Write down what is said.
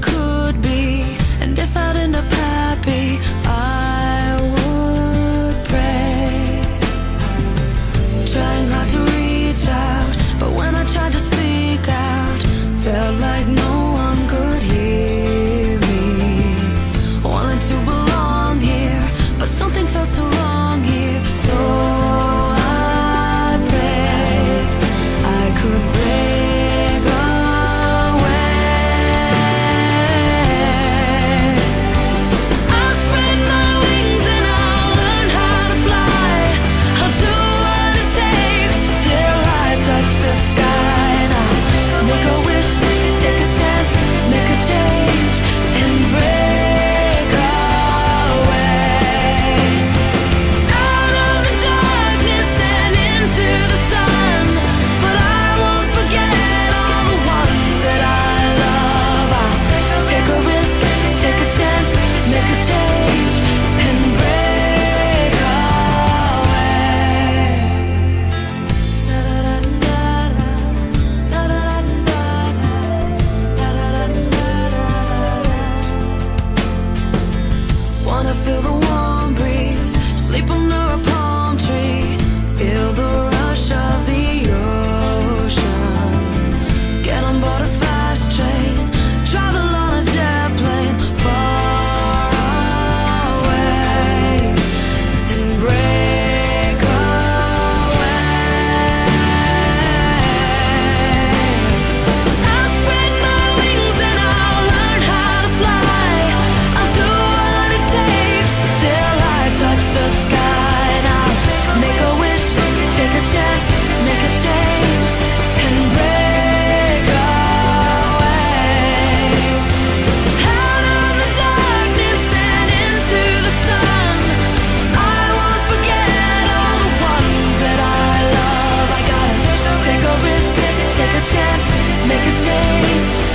could be, and if I'd end up happy. make a change.